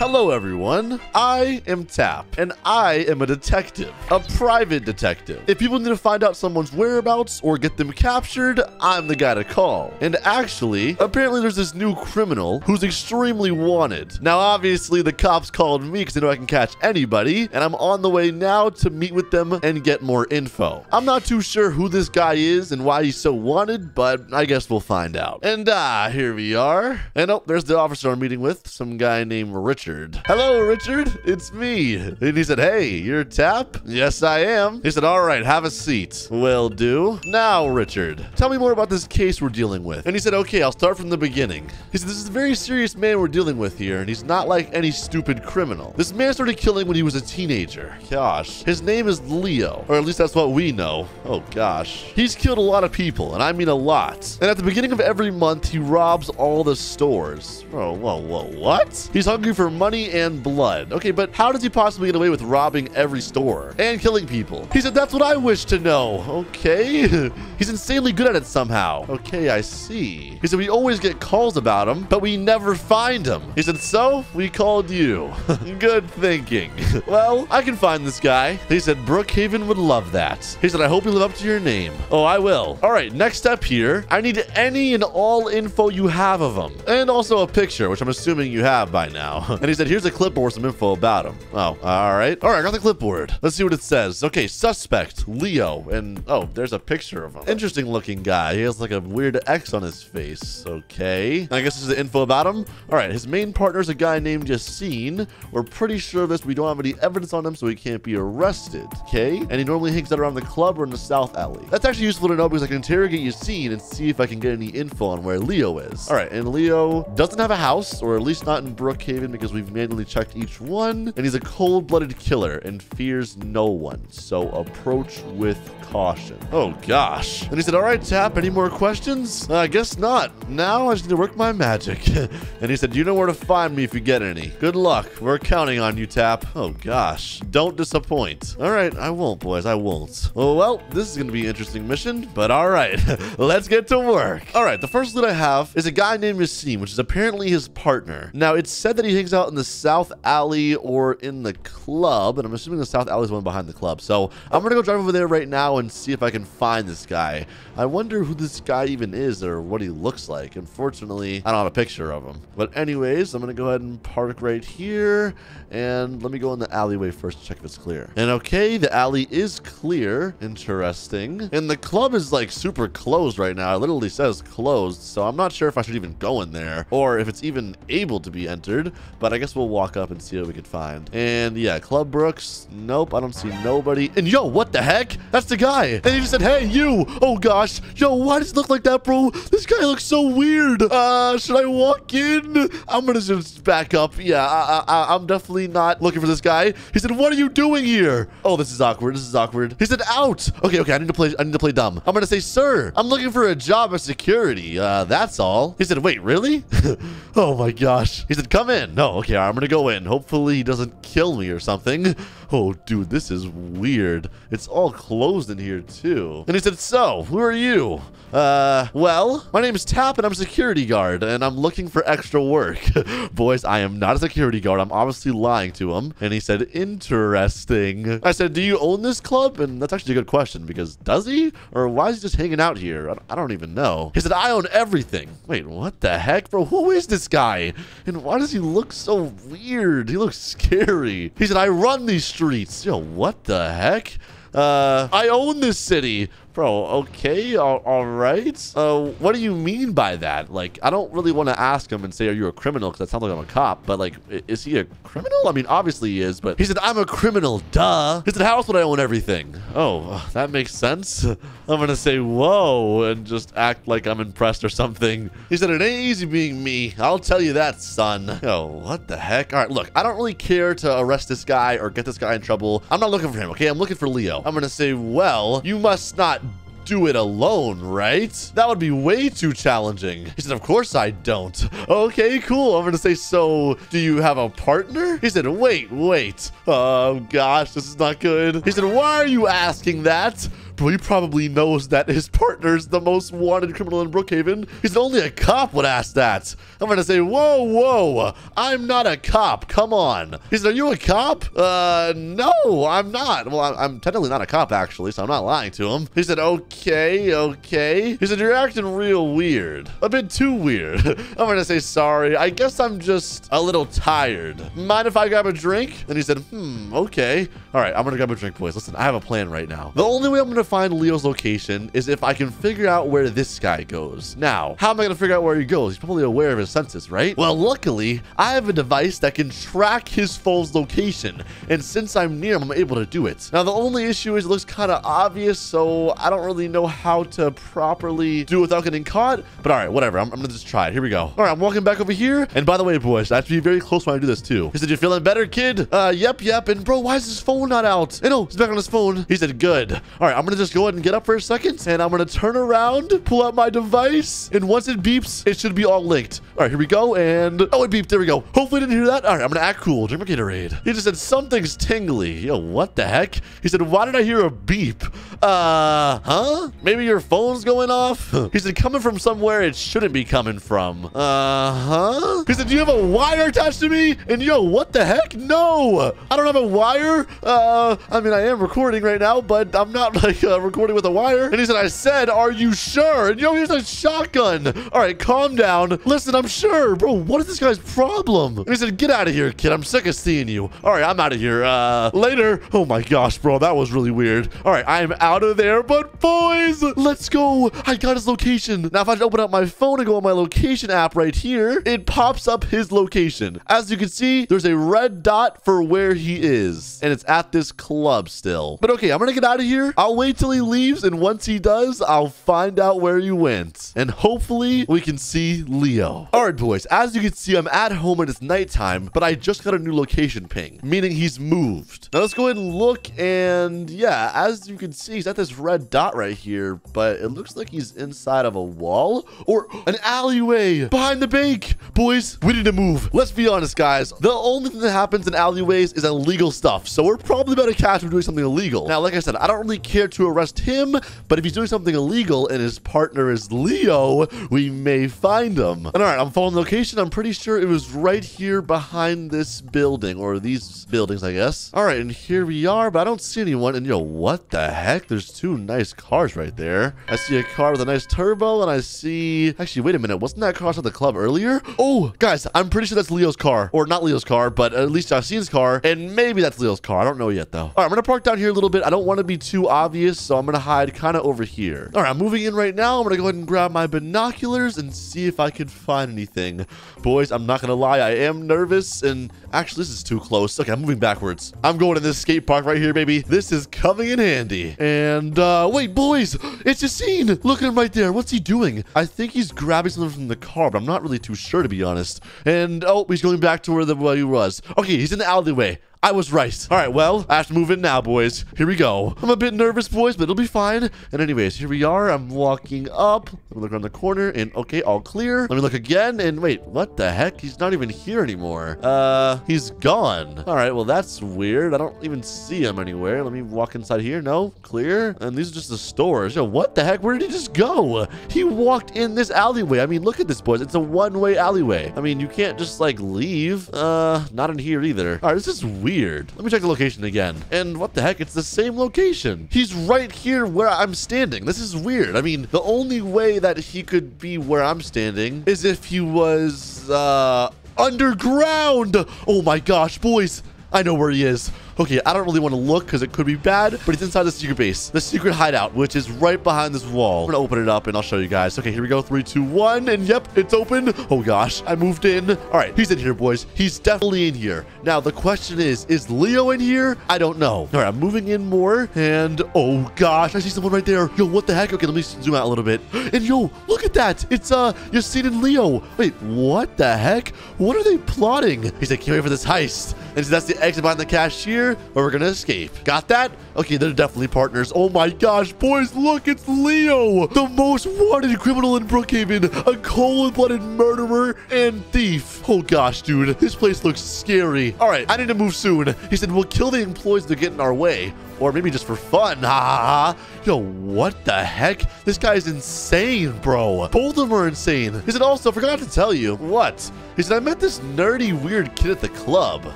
Hello, everyone. I am Tap, and I am a detective, a private detective. If people need to find out someone's whereabouts or get them captured, I'm the guy to call. And actually, apparently there's this new criminal who's extremely wanted. Now, obviously, the cops called me because they know I can catch anybody, and I'm on the way now to meet with them and get more info. I'm not too sure who this guy is and why he's so wanted, but I guess we'll find out. And ah, here we are. And oh, there's the officer I'm meeting with, some guy named Richard. Hello, Richard. It's me. And he said, Hey, you're Tap? Yes, I am. He said, All right, have a seat. Will do. Now, Richard, tell me more about this case we're dealing with. And he said, Okay, I'll start from the beginning. He said, This is a very serious man we're dealing with here, and he's not like any stupid criminal. This man started killing when he was a teenager. Gosh. His name is Leo, or at least that's what we know. Oh, gosh. He's killed a lot of people, and I mean a lot. And at the beginning of every month, he robs all the stores. Oh, whoa, whoa, what? He's hungry for money and blood. Okay, but how does he possibly get away with robbing every store and killing people? He said, that's what I wish to know. Okay. He's insanely good at it somehow. Okay, I see. He said, we always get calls about him, but we never find him. He said, so we called you. good thinking. well, I can find this guy. He said, Brookhaven would love that. He said, I hope you live up to your name. Oh, I will. All right, next step here. I need any and all info you have of him. And also a picture, which I'm assuming you have by now. And he said, here's a clipboard some info about him. Oh, all right. All right, I got the clipboard. Let's see what it says. Okay, suspect, Leo. And oh, there's a picture of him. Interesting looking guy. He has like a weird X on his face. Okay. I guess this is the info about him. All right, his main partner is a guy named Yassine. We're pretty sure of this. We don't have any evidence on him, so he can't be arrested. Okay. And he normally hangs out around the club or in the South Alley. That's actually useful to know because I can interrogate Yassine and see if I can get any info on where Leo is. All right, and Leo doesn't have a house, or at least not in Brookhaven because we've manually checked each one. And he's a cold-blooded killer and fears no one. So approach with caution. Oh gosh. And he said, all right, Tap, any more questions? Uh, I guess not. Now I just need to work my magic. and he said, you know where to find me if you get any. Good luck. We're counting on you, Tap. Oh gosh. Don't disappoint. All right, I won't, boys. I won't. Oh, well, this is going to be an interesting mission, but all right. Let's get to work. All right, the first lead I have is a guy named Yassine, which is apparently his partner. Now, it's said that he hangs out in the South Alley or in the club, and I'm assuming the South Alley is one behind the club. So I'm going to go drive over there right now and see if I can find this guy. I wonder who this guy even is or what he looks like. Unfortunately, I don't have a picture of him. But anyways, I'm going to go ahead and park right here. And let me go in the alleyway first to check if it's clear. And okay, the alley is clear. Interesting. And the club is like super closed right now. It literally says closed. So I'm not sure if I should even go in there or if it's even able to be entered. But I guess we'll walk up and see what we can find. And yeah, Club Brooks. Nope, I don't see nobody. And yo, what the heck? That's the guy. And he just said, hey, you. Oh gosh. Yo, why does it look like that, bro? This guy looks so weird. Uh, should I walk in? I'm gonna just back up. Yeah, I, I, I'm definitely not looking for this guy. He said, what are you doing here? Oh, this is awkward. This is awkward. He said, out. Okay, okay, I need to play, I need to play dumb. I'm gonna say, sir, I'm looking for a job as security. Uh, that's all. He said, wait, really? oh my gosh. He said, come in. No, okay, I'm gonna go in. Hopefully he doesn't kill me or something. Oh, dude, this is weird. It's all closed in here, too. And he said, so, who are you? Uh, well, my name is Tap, and I'm a security guard, and I'm looking for extra work. Boys, I am not a security guard. I'm obviously lying to him. And he said, interesting. I said, do you own this club? And that's actually a good question, because does he? Or why is he just hanging out here? I don't even know. He said, I own everything. Wait, what the heck, bro? Who is this guy? And why does he look so weird? He looks scary. He said, I run these streets. Yo, what the heck? Uh, I own this city. Bro, okay, all, all right. Uh, what do you mean by that? Like, I don't really want to ask him and say, are you a criminal? Because that sounds like I'm a cop. But, like, is he a criminal? I mean, obviously he is. But he said, I'm a criminal, duh. He said, how else would I own everything? Oh, that makes sense. I'm going to say, whoa, and just act like I'm impressed or something. He said, it ain't easy being me. I'll tell you that, son. Oh, what the heck? All right, look, I don't really care to arrest this guy or get this guy in trouble. I'm not looking for him, okay? I'm looking for Leo. I'm going to say, well, you must not do it alone, right? That would be way too challenging. He said, of course I don't. Okay, cool. I'm going to say, so do you have a partner? He said, wait, wait. Oh, gosh, this is not good. He said, why are you asking that? He probably knows that his partner's the most wanted criminal in Brookhaven. He's only a cop would ask that. I'm gonna say, whoa, whoa, I'm not a cop. Come on. He said, are you a cop? Uh, no, I'm not. Well, I'm technically not a cop, actually, so I'm not lying to him. He said, okay, okay. He said, you're acting real weird. A bit too weird. I'm gonna say sorry. I guess I'm just a little tired. Mind if I grab a drink? And he said, hmm, okay. All right, I'm gonna grab a drink, boys. Listen, I have a plan right now. The only way I'm gonna find Leo's location is if I can figure out where this guy goes. Now, how am I gonna figure out where he goes? He's probably aware of his senses, right? Well, luckily, I have a device that can track his phone's location. And since I'm near him, I'm able to do it. Now, the only issue is it looks kind of obvious, so I don't really know how to properly do it without getting caught. But all right, whatever. I'm, I'm gonna just try it. Here we go. All right, I'm walking back over here. And by the way, boys, I have to be very close when I do this too. He said, you feeling better, kid? Uh, yep, yep. And bro, why is this phone not out? And no, he's back on his phone. He said, good. All right, I'm gonna just go ahead and get up for a second. And I'm gonna turn around, pull out my device. And once it beeps, it should be all linked. All right, here we go. And oh, it beeped. There we go. Hopefully didn't hear that. All right, I'm gonna act cool. Drink my Gatorade. He just said, something's tingly. Yo, what the heck? He said, why did I hear a beep? Uh, huh? Maybe your phone's going off? he said, coming from somewhere it shouldn't be coming from. Uh-huh? He said, do you have a wire attached to me? And yo, what the heck? No, I don't have a wire. Uh, I mean, I am recording right now, but I'm not like uh, recording with a wire. And he said, I said, are you sure? And yo, here's a shotgun. All right, calm down. Listen, I'm sure. Bro, what is this guy's problem? And he said, get out of here, kid. I'm sick of seeing you. All right, I'm out of here. Uh, later. Oh my gosh, bro, that was really weird. All right, I'm out of there, but boys, let's go. I got his location. Now, if I open up my phone and go on my location app right here, it pops up his location. As you can see, there's a red dot for where he is, and it's at this club still. But okay, I'm gonna get out of here. I'll wait till he leaves, and once he does, I'll find out where he went. And hopefully, we can see Leo. All right, boys, as you can see, I'm at home and it's nighttime, but I just got a new location ping, meaning he's moved. Now, let's go ahead and look, and yeah, as you can see, he's at this red dot right here, but it looks like he's inside of a wall or an alleyway behind the bank. Boys, we need to move. Let's be honest, guys. The only thing that happens in alleyways is illegal stuff, so we're probably better catch him doing something illegal. Now, like I said, I don't really care to arrest him, but if he's doing something illegal and his partner is Leo, we may find him. And all right, I'm following the location. I'm pretty sure it was right here behind this building, or these buildings, I guess. All right, and here we are, but I don't see anyone. And yo, what the heck? There's two nice cars right there. I see a car with a nice turbo, and I see... Actually, wait a minute. Wasn't that car at the club earlier? Oh, guys, I'm pretty sure that's Leo's car. Or not Leo's car, but at least I've seen his car, and maybe that's Leo's car. I don't know yet, though. All right, I'm gonna park down here a little bit. I don't want to be too obvious, so I'm gonna hide kind of over here. All right, I'm moving in right now. I'm gonna go ahead and grab my binoculars and see if I can find anything. Boys, I'm not gonna lie. I am nervous, and actually, this is too close. Okay, I'm moving backwards. I'm going to this skate park right here, baby. This is coming in handy. And, uh, wait, boys, it's Yassine. Look at him right there. What's he doing? I think he's grabbing something from the car, but I'm not really too sure, to be honest. And, oh, he's going back to where the where he was. Okay, he's in the alleyway. I was right. All right, well, I have to move in now, boys. Here we go. I'm a bit nervous, boys, but it'll be fine. And anyways, here we are. I'm walking up. Let me look around the corner, and okay, all clear. Let me look again, and wait, what the heck? He's not even here anymore. Uh, he's gone. All right, well, that's weird. I don't even see him anywhere. Let me walk inside here. No, clear. And these are just the stores. Yo, what the heck? Where did he just go? He walked in this alleyway. I mean, look at this, boys. It's a one-way alleyway. I mean, you can't just, like, leave. Uh, not in here either. All right, this is weird weird. Let me check the location again. And what the heck? It's the same location. He's right here where I'm standing. This is weird. I mean, the only way that he could be where I'm standing is if he was, uh, underground. Oh my gosh, boys. I know where he is. Okay, I don't really want to look because it could be bad, but it's inside the secret base, the secret hideout, which is right behind this wall. I'm going to open it up and I'll show you guys. Okay, here we go. Three, two, one. And yep, it's open. Oh gosh, I moved in. All right, he's in here, boys. He's definitely in here. Now, the question is, is Leo in here? I don't know. All right, I'm moving in more. And oh gosh, I see someone right there. Yo, what the heck? Okay, let me zoom out a little bit. And yo, look at that. It's uh, Yassine and Leo. Wait, what the heck? What are they plotting? He's like, can't wait for this heist. And so that's the exit behind the cashier where we're going to escape. Got that? Okay, they're definitely partners. Oh my gosh, boys, look, it's Leo, the most wanted criminal in Brookhaven, a cold-blooded murderer and thief. Oh gosh, dude, this place looks scary. All right, I need to move soon. He said, we'll kill the employees that get in our way. Or maybe just for fun. Ha ha ha. Yo, what the heck? This guy's insane, bro. Both of them are insane. He said, also, forgot to tell you. What? He said, I met this nerdy, weird kid at the club.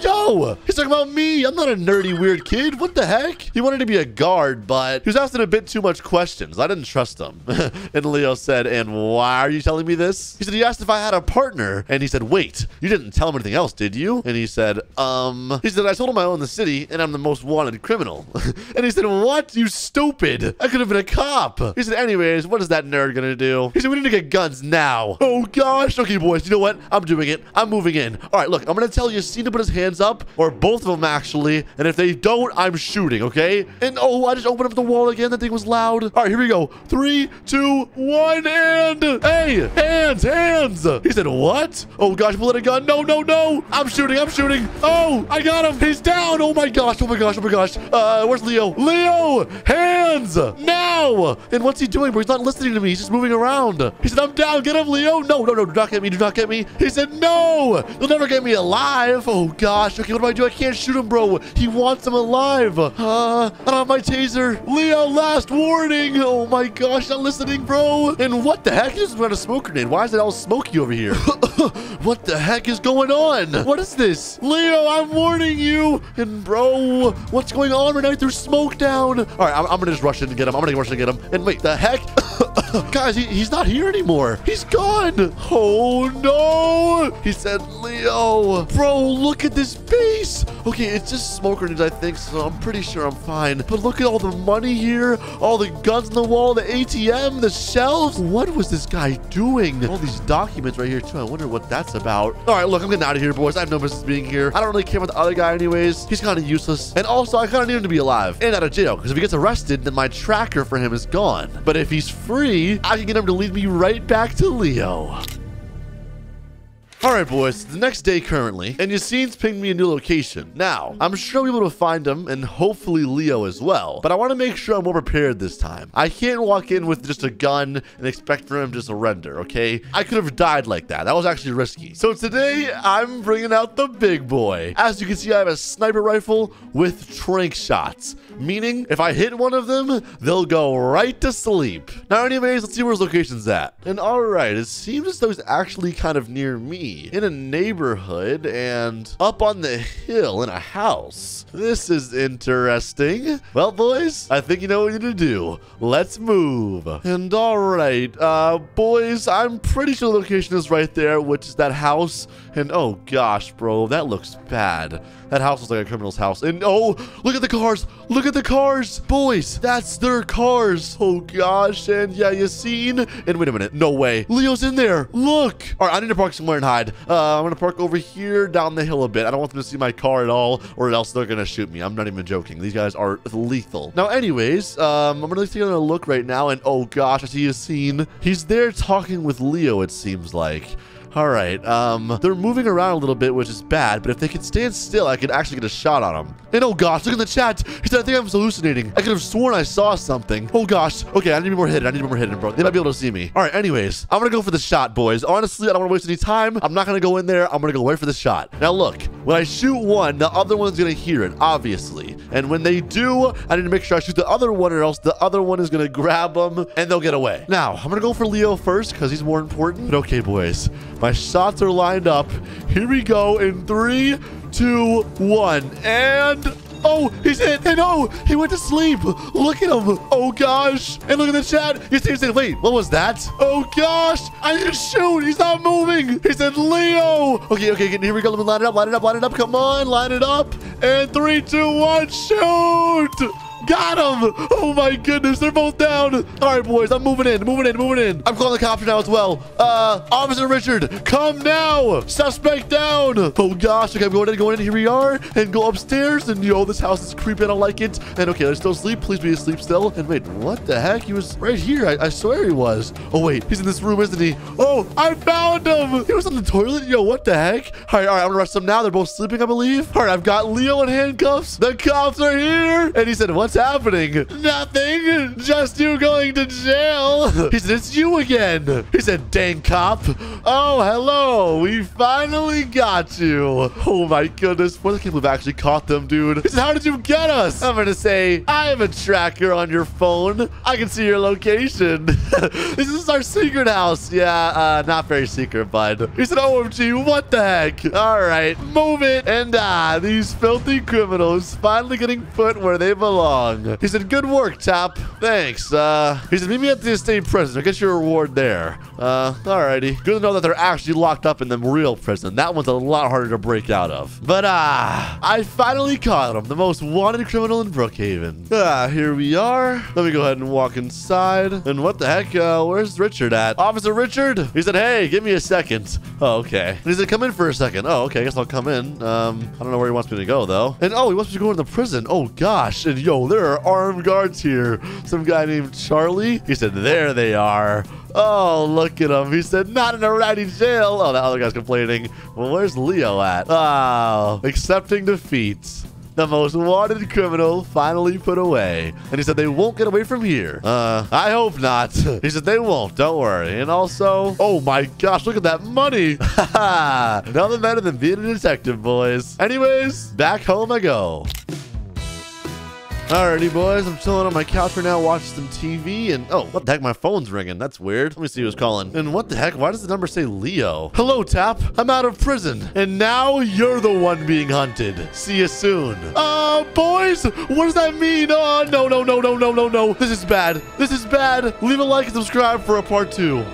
Yo, he's talking about me. I'm not a nerdy, weird kid. What the heck? He wanted to be a guard, but he was asking a bit too much questions. I didn't trust him. and Leo said, and why are you telling me this? He said, he asked if I had a partner. And he said, wait, you didn't tell him anything else, did you? And he said, um, he said, I told him I own the city and I'm the most wanted criminal. and he said, what? You stupid. I could have been a cop. He said, anyways, what is that nerd gonna do? He said, we need to get guns now. Oh gosh. Okay, boys, you know what? I'm doing it. I'm moving in. All right, look, I'm gonna tell Yassine to put his hands up, or both of them actually. And if they don't, I'm shooting, okay? And oh, I just opened up the wall again. That thing was loud. All right, here we go. Three, two, one, and hey, hands, hands. He said, what? Oh gosh, pull out a gun. No, no, no. I'm shooting. I'm shooting. Oh, I got him. He's down. Oh my gosh. Oh my gosh. Oh my gosh. Uh, where's Leo? Leo, hands now. And what's he doing, bro? He's not listening to me. He's just moving around. He said, I'm down. Get him, Leo. No, no, no. Do not get me. Do not get me. He said, no. You'll never get me alive. Oh gosh. Okay, what do I do? I can't shoot him, bro. He wants him alive. Uh, I don't have my taser. Leo, last warning. Oh my gosh. Not listening, bro. And what the heck? He just got a smoke grenade. Why is it all smoky over here? what the heck is going on? What is this? Leo, I'm warning you. And bro, what's going on right now? Smoke down. All right, I'm, I'm gonna just rush in and get him. I'm gonna rush in and get him. And wait, the heck? Guys, he, he's not here anymore. He's gone. Oh no. He said, Leo. Bro, look at this base. Okay, it's just smoke grenades, I think, so I'm pretty sure I'm fine. But look at all the money here, all the guns in the wall, the ATM, the shelves. What was this guy doing? All these documents right here, too. I wonder what that's about. All right, look, I'm getting out of here, boys. I have no business being here. I don't really care about the other guy anyways. He's kind of useless. And also, I kind of need him to be alive and out of jail, because if he gets arrested, then my tracker for him is gone. But if he's free, I can get him to lead me right back to Leo. All right, boys, the next day currently, and Yassine's pinged me a new location. Now, I'm sure I'll be able to find him, and hopefully Leo as well, but I want to make sure I'm more prepared this time. I can't walk in with just a gun and expect for him to surrender, okay? I could have died like that. That was actually risky. So today, I'm bringing out the big boy. As you can see, I have a sniper rifle with trank shots, meaning if I hit one of them, they'll go right to sleep. Now, anyways, let's see where his location's at. And all right, it seems as though he's actually kind of near me in a neighborhood and up on the hill in a house. This is interesting. Well, boys, I think you know what you need to do. Let's move. And all right, uh, boys, I'm pretty sure the location is right there, which is that house. And oh gosh, bro, that looks bad. That house was like a criminal's house. And oh, look at the cars. Look at the cars. Boys, that's their cars. Oh gosh. And yeah, you seen? And wait a minute. No way. Leo's in there. Look. All right, I need to park somewhere and hide. Uh, I'm going to park over here down the hill a bit. I don't want them to see my car at all or else they're going to shoot me. I'm not even joking. These guys are lethal. Now, anyways, um, I'm really taking a look right now. And oh gosh, I see Yassine. He's there talking with Leo, it seems like. All right, um, they're moving around a little bit, which is bad, but if they could stand still, I could actually get a shot on them. And oh gosh, look in the chat. He said, I think I'm hallucinating. I could have sworn I saw something. Oh gosh. Okay, I need to be more hidden. I need to be more hidden, bro. They might be able to see me. All right, anyways, I'm gonna go for the shot, boys. Honestly, I don't wanna waste any time. I'm not gonna go in there. I'm gonna go wait for the shot. Now look, when I shoot one, the other one's gonna hear it, obviously. And when they do, I need to make sure I shoot the other one or else the other one is gonna grab them and they'll get away. Now, I'm gonna go for Leo first because he's more important. But okay, boys, my shots are lined up. Here we go in three, two, one, and... Oh, he's hit. And oh, he went to sleep. Look at him. Oh, gosh. And look at the chat. He said, wait, what was that? Oh, gosh. I to shoot. He's not moving. He said, Leo. Okay, okay, here we go. Line it up, line it up, line it up. Come on, line it up. And three, two, one, shoot. Got him! Oh my goodness, they're both down. All right, boys, I'm moving in, moving in, moving in. I'm calling the cops now as well. Uh, Officer Richard, come now. Suspect down. Oh gosh, okay, I'm going in, going in. Here we are, and go upstairs. And yo, this house is creepy. I don't like it. And okay, let's still sleep. Please be asleep still. And wait, what the heck? He was right here. I, I swear he was. Oh wait, he's in this room, isn't he? Oh, I found him. He was on the toilet. Yo, what the heck? All right, all right, I'm gonna rush them now. They're both sleeping, I believe. All right, I've got Leo in handcuffs. The cops are here. And he said, what's happening? Nothing. Just you going to jail. He said, it's you again. He said, dang cop. Oh, hello. We finally got you. Oh my goodness. I can't believe I actually caught them, dude. He said, how did you get us? I'm going to say, I have a tracker on your phone. I can see your location. this is our secret house. Yeah, uh, not very secret, bud. He said, OMG, what the heck? All right, move it. And ah, these filthy criminals finally getting put where they belong. He said, good work, Tap. Thanks. Uh, he said, meet me at the estate prison. I'll get your reward there. Uh, alrighty. Good to know that they're actually locked up in the real prison. That one's a lot harder to break out of. But ah, I finally caught him. The most wanted criminal in Brookhaven. Ah, here we are. Let me go ahead and walk inside. And what the heck? Uh, where's Richard at? Officer Richard? He said, hey, give me a second. Oh, okay. He said, come in for a second. Oh, okay. I guess I'll come in. Um, I don't know where he wants me to go, though. And oh, he wants me to go in the prison. Oh, gosh. And yo, there are armed guards here. Some guy named Charlie. He said, there they are. Oh, look at him. He said, not in a ratty jail. Oh, that other guy's complaining. Well, where's Leo at? Oh, accepting defeat. The most wanted criminal finally put away. And he said they won't get away from here. Uh, I hope not. he said they won't. Don't worry. And also, oh my gosh, look at that money. Nothing better than being a detective, boys. Anyways, back home I go. Alrighty, boys. I'm chilling on my couch right now, watching some TV, and oh, what the heck? My phone's ringing. That's weird. Let me see who's calling. And what the heck? Why does the number say Leo? Hello, Tap. I'm out of prison, and now you're the one being hunted. See you soon. Uh, boys, what does that mean? Oh, no, no, no, no, no, no, no. This is bad. This is bad. Leave a like and subscribe for a part two.